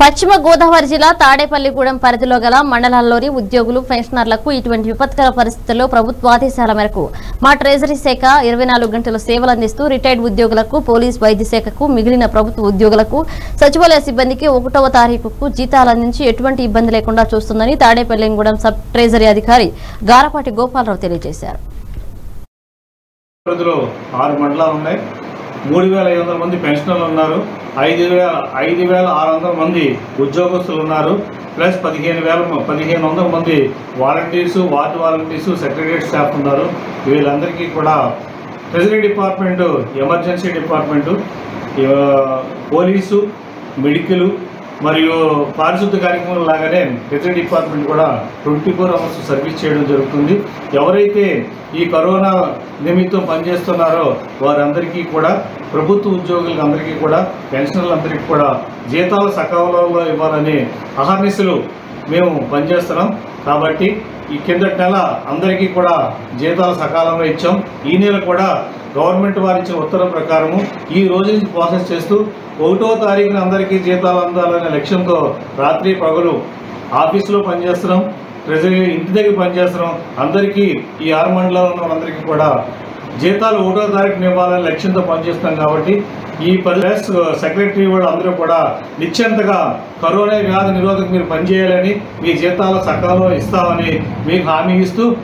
పశ్చిమ గోదావరి జిల్లా తాడేపల్లిగూడెం పరిధిలో గల మండలాల్లోని ఉద్యోగులు పెన్షనర్లకు ఇటువంటి విపత్కర పరిస్థితుల్లో ప్రభుత్వ ఆదేశాల మేరకు మా ట్రెజరీ శాఖ ఇరవై నాలుగు గంటల సేవలు అందిస్తూ రిటైర్డ్ ఉద్యోగులకు పోలీస్ వైద్య శాఖకు మిగిలిన ప్రభుత్వ ఉద్యోగులకు సచివాలయ సిబ్బందికి ఒకటవ తారీఖుకు జీతాలు అందించి ఎటువంటి ఇబ్బంది లేకుండా చూస్తుందని తాడేపల్లిగూడెం సబ్ ట్రెజరీ అధికారి గారపాటి గోపాలరావు తెలియజేశారు. ఆరు మండలాలు ఉన్నాయి. మూడు వేల ఐదు వందల మంది పెన్షనర్లు ఉన్నారు. ఐదు వేల ఐదు వేల ఆరు వందల మంది ఉద్యోగస్తులు ఉన్నారు. ప్లస్ పదిహేను వేల పదిహేను వందల మంది volunteers ward volunteers secretary staff ఉన్నారు. వీళ్ళందరికీ కూడా treasury department emergency department police medical మరియు పారిశుద్ధ కార్యక్రమం లాగానే ప్రతి డిపార్ట్మెంట్ కూడా ట్వంటీ ఫోర్ అవర్స్ సర్వీస్ చేయడం జరుగుతుంది. ఎవరైతే ఈ కరోనా నిమిత్తం పనిచేస్తున్నారో వారందరికీ కూడా ప్రభుత్వ ఉద్యోగులకు అందరికీ కూడా పెన్షనర్లందరికీ కూడా జీతాలు సకాలంలో ఇవ్వాలని అహర్నిశలు మేము పనిచేస్తున్నాం. కాబట్టి ఈ కిందటి నెల అందరికీ కూడా జీతాలు సకాలంలో ఇచ్చాం. ఈ నెల కూడా గవర్నమెంట్ వారు ఇచ్చిన ప్రకారము ఈ రోజు నుంచి ప్రాసెస్ చేస్తూ ఒకటో తారీఖున అందరికీ జీతాలు అందాలనే లక్ష్యంతో రాత్రి పగలు ఆఫీసులో పనిచేస్తున్నాం ప్రజలు ఇంటి దగ్గర పనిచేస్తున్నాం. అందరికీ ఈ ఆరు మండలాల్లో ఉన్న అందరికీ కూడా జీతాలు ఒకటో తారీఖున ఇవ్వాలనే లక్ష్యంతో పనిచేస్తున్నాం కాబట్టి ఈ పది సెక్రటరీ వాళ్ళు అందరూ కూడా నిశ్చంతగా కరోనా వ్యాధి నిరోధక మీరు పనిచేయాలని మీ జీతాలు సకాలంలో ఇస్తామని మీకు హామీ ఇస్తూ